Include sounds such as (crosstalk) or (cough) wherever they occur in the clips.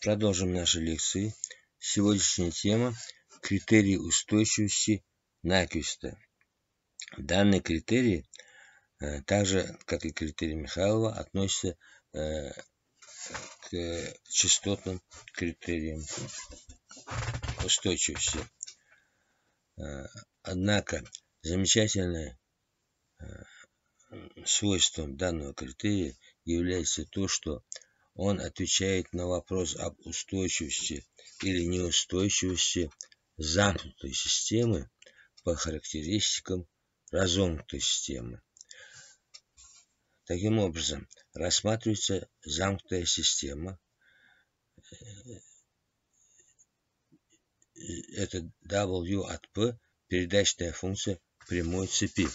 Продолжим наши лекции. Сегодняшняя тема – критерии устойчивости Наквиста. Данные критерии, э, так же, как и критерии Михайлова, относятся э, к частотным критериям устойчивости. Э, однако замечательное свойством данного критерия является то, что он отвечает на вопрос об устойчивости или неустойчивости замкнутой системы по характеристикам разомкнутой системы. Таким образом, рассматривается замкнутая система. Это W от P, передачная функция прямой цепи.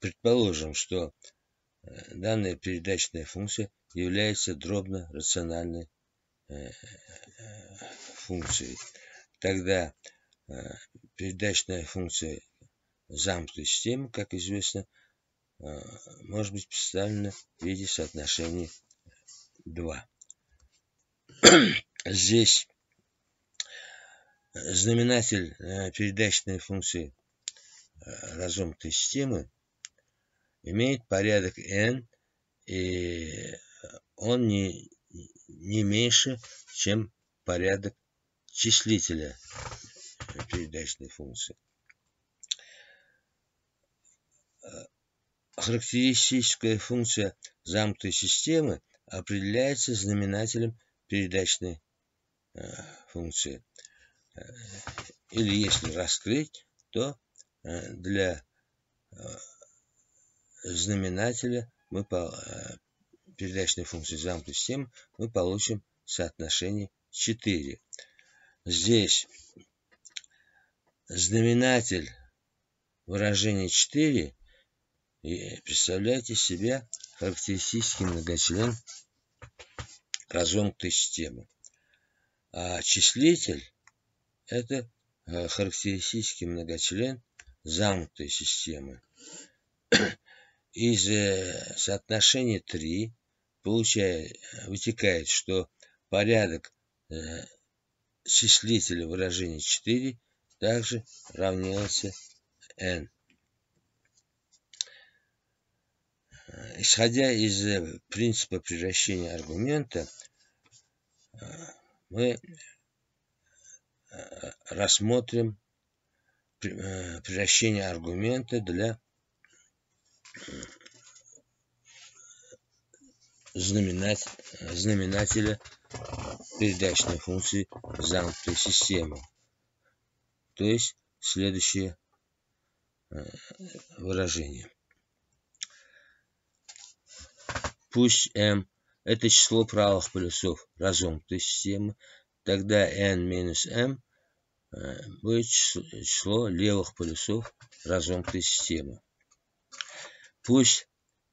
Предположим, что данная передачная функция является дробно-рациональной э, функцией. Тогда э, передачная функция замкнутой системы, как известно, может быть представлена в виде соотношения 2. (clears throat) Здесь знаменатель передачной функции разомкнутой системы имеет порядок n, и он не, не меньше, чем порядок числителя передачной функции. Характеристическая функция замкнутой системы определяется знаменателем передачной э, функции. Э, или если раскрыть, то э, для знаменателя мы по э, передачной функции замкнутой системы мы получим соотношение 4. Здесь знаменатель выражения 4 и представляете себя характеристический многочлен разомкнутой системы. А числитель это э, характеристический многочлен замкнутой системы из э, соотношения 3 получает, вытекает, что порядок э, числителя выражения 4 также равняется n. Исходя из э, принципа превращения аргумента, мы рассмотрим превращение аргумента для знаменателя передачной функции замкнутой системы. То есть следующее э, выражение. Пусть m это число правых полюсов разомкнутой системы, тогда n минус m э, будет число левых полюсов разомкнутой системы. Пусть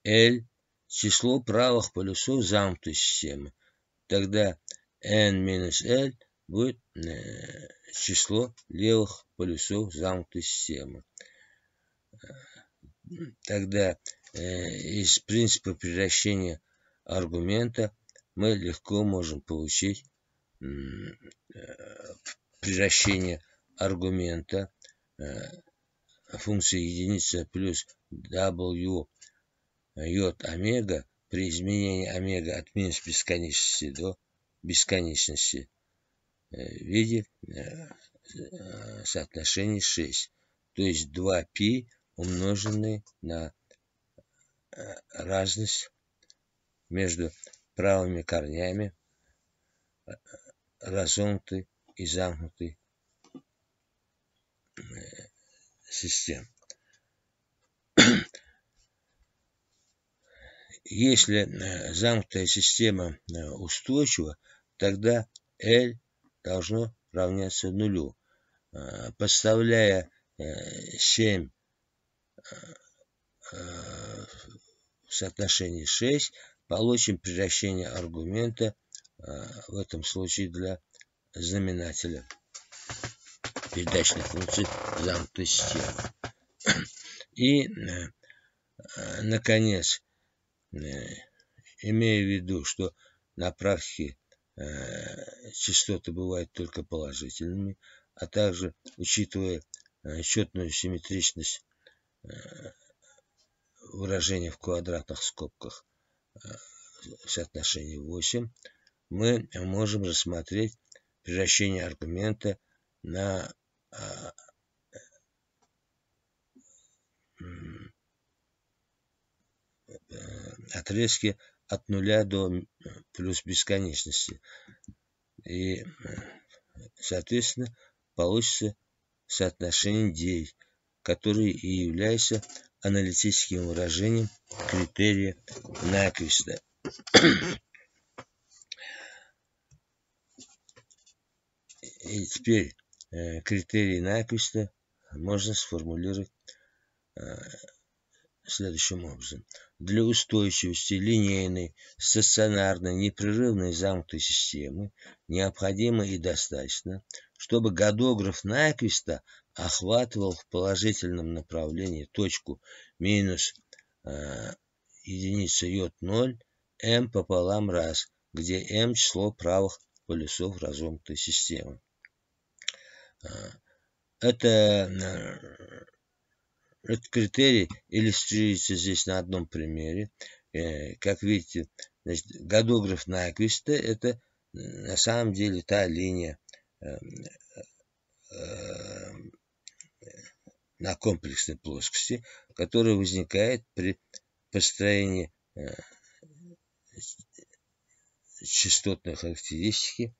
L число правых полюсов замкнутой системы. Тогда n минус L будет э, число левых полюсов замкнутой системы. Тогда э, из принципа превращения аргумента мы легко можем получить э, превращение аргумента функции единица плюс W йод омега при изменении омега от минус бесконечности до бесконечности в виде соотношения 6. То есть 2π умноженные на разность между правыми корнями разомкнутой и замкнутой систем. Если э, замкнутая система э, устойчива, тогда L должно равняться нулю. Э, подставляя 7 в соотношении 6, получим превращение аргумента в этом случае для знаменателя передачной функции замкнутой системы. И, наконец, имея в виду, что на практике частоты бывают только положительными, а также учитывая счетную симметричность выражения в квадратных скобках соотношение 8, мы можем рассмотреть превращение аргумента на а, отрезке от нуля до плюс бесконечности. И, соответственно, получится соотношение 9, который и является аналитическим выражением критерия Наквиста. И теперь э, критерий Наквиста можно сформулировать э, следующим образом. Для устойчивости линейной, стационарной, непрерывной замкнутой системы необходимо и достаточно, чтобы годограф Наквиста охватывал в положительном направлении точку минус э, единица йод 0 m пополам раз, где m число правых полюсов разомкнутой системы. А, это, э, этот критерий иллюстрируется здесь на одном примере. Э, как видите, значит, годограф Найквиста – это на самом деле та линия э, на комплексной плоскости, которая возникает при построении частотной характеристики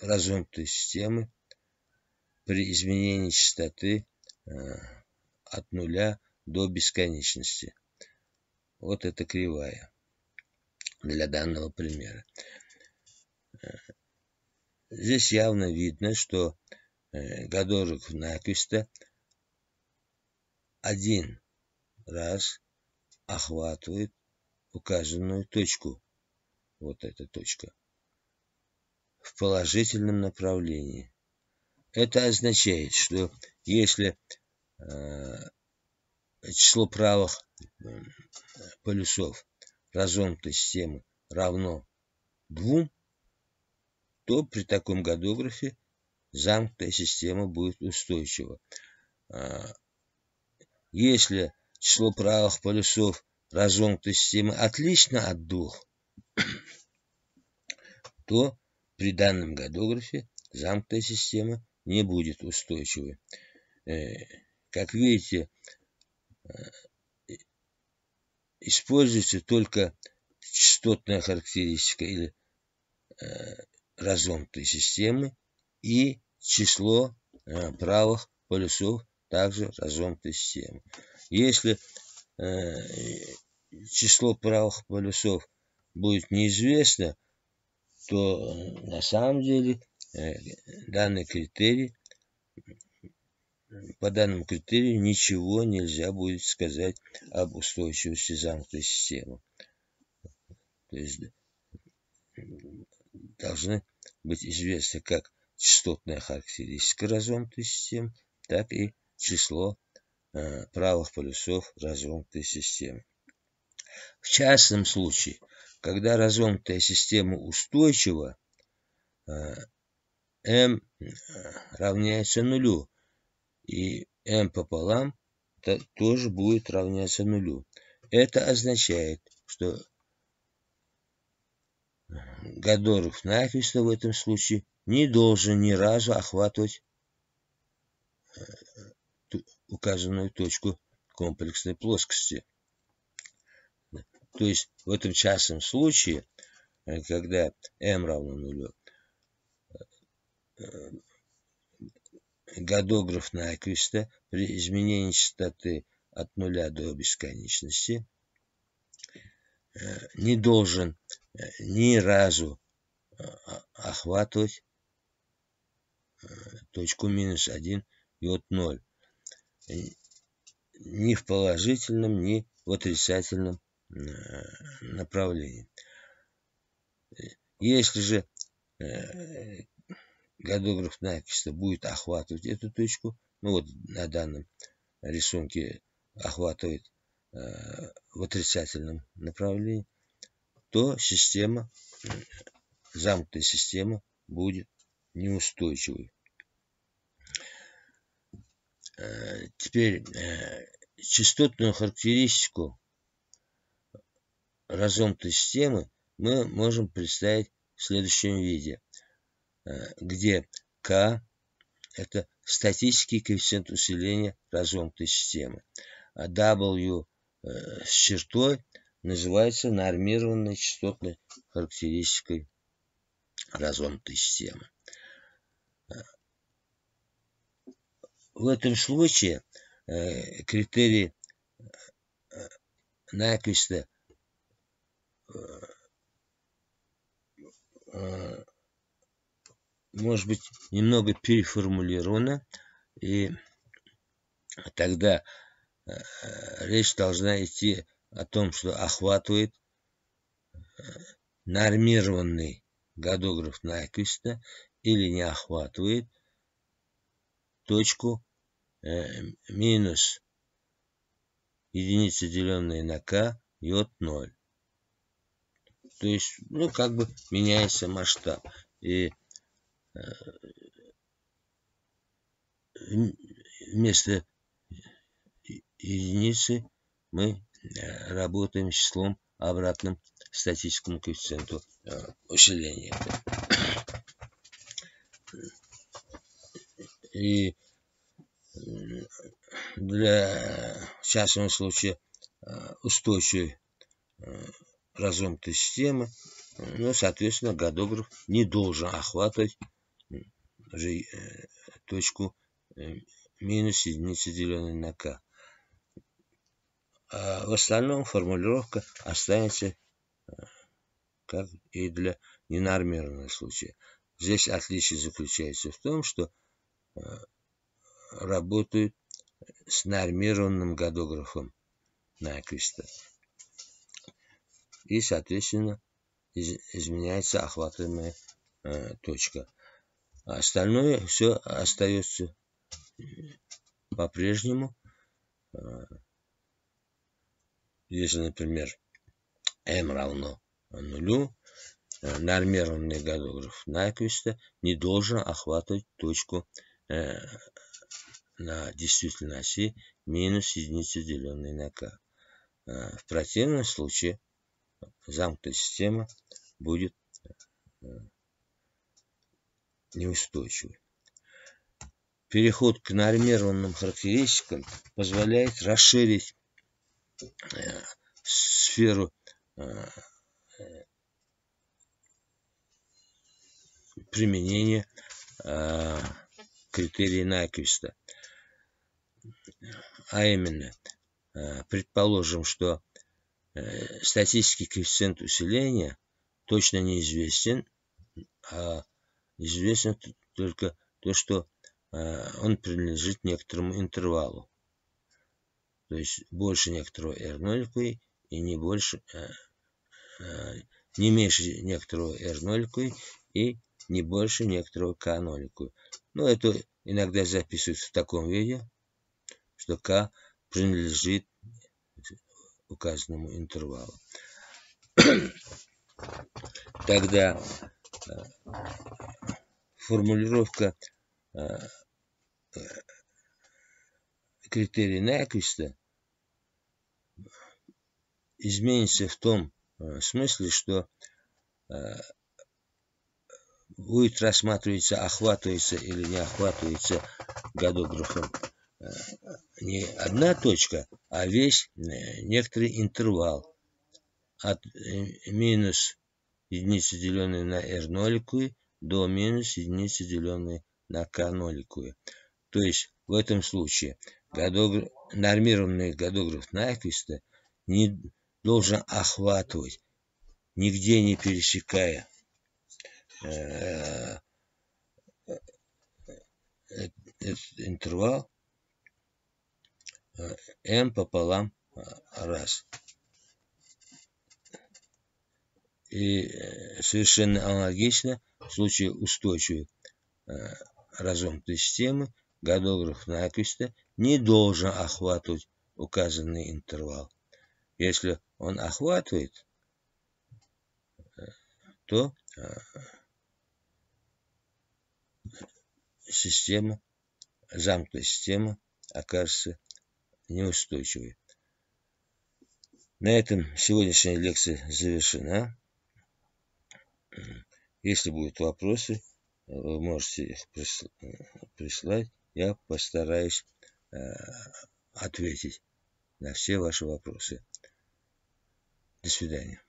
разомкнутой системы при изменении частоты э, от нуля до бесконечности. Вот это кривая для данного примера. Э, здесь явно видно, что э, Гадорик Наквиста один раз охватывает указанную точку. Вот эта точка в положительном направлении. Это означает, что если э, число правых э, полюсов разомкнутой системы равно двум, то при таком годографе замкнутая система будет устойчива. Э, если число правых полюсов разомкнутой системы отлично от двух, (clears throat) то при данном годографе замкнутая система не будет устойчивой. Э, как видите, э, используется только частотная характеристика или э, разомкнутой системы и число правых полюсов также разомкнутой системы. Если число правых полюсов будет неизвестно, то на самом деле э, данный критерий, по данному критерию ничего нельзя будет сказать об устойчивости замкнутой системы. То есть должны быть известны как частотная характеристика разомкнутой системы, так и число э, правых полюсов разомкнутой системы. В частном случае когда разомкнутая система устойчива, э, m э, равняется нулю, и m пополам тоже будет равняться нулю. Это означает, что Гадоров Нафиста в этом случае не должен ни разу охватывать э, указанную точку комплексной плоскости. То есть в этом частном случае, э, когда m равно нулю, э, годограф Найквиста при изменении частоты от нуля до бесконечности э, не должен ни разу охватывать точку минус 1 и от 0 ни в положительном, ни в отрицательном направлении. Если же э, годограф Накиста будет охватывать эту точку, ну вот на данном рисунке охватывает в отрицательном направлении, то система, замкнутая система будет неустойчивой. Теперь частотную характеристику разомкнутой системы мы можем представить в следующем виде, где К – это статический коэффициент усиления разомкнутой системы, а W с чертой называется нормированной частотной характеристикой разомкнутой системы. В этом случае э, критерий э, Найквиста э, может быть немного переформулировано, и тогда речь должна идти о том, что охватывает нормированный годограф Найквиста или не охватывает точку э, минус единица, деленная на k, йод 0. То есть, ну, как бы меняется масштаб. И э, вместо единицы мы э, работаем с числом обратным статическому коэффициенту э, усиления. И для частного случая устойчивой разомкнутой системы, ну, соответственно, годограф не должен охватывать точку минус единицы деленной на k. А в остальном формулировка останется как и для ненормированного случая. Здесь отличие заключается в том, что э, работают с нормированным годографом Найквиста. И, соответственно, изменяется охватываемая э, точка. А остальное все остается по-прежнему. Э, если, например, m равно нулю, э, нормированный годограф Найквиста не должен охватывать точку э, на действительной оси минус единица, деленной на k. Э, в противном случае замкнутая система будет э, неустойчивой. Переход к нормированным характеристикам позволяет расширить э, сферу э, применения критерия Найквиста. А именно, предположим, что э, статический коэффициент усиления точно неизвестен, а известно только то, что э, он принадлежит некоторому интервалу. То есть больше некоторого R0 и не больше э, не меньше некоторого R0 и не больше некоторого K0. Но это иногда записывается в таком виде, что K принадлежит указанному интервалу. (clears throat) Тогда э, формулировка э, критерия Найквиста изменится в том Э, смысле, что э, будет рассматриваться, охватывается или не охватывается годографом э, не одна точка, а весь некоторый интервал от минус единицы, деленной на r ноликую, до минус единицы, деленной на k ноликую. То есть в этом случае годограф, нормированный годограф Найквиста не должен охватывать, нигде не пересекая э, этот интервал m пополам раз. И э, совершенно аналогично в случае устойчивой э, разомкнутой системы годограф Найквиста не должен охватывать указанный интервал Если он охватывает, то система, замкнутая система окажется неустойчивой. На этом сегодняшняя лекция завершена. Если будут вопросы, вы можете их прислать. Я постараюсь э, ответить на все ваши вопросы. До свидания.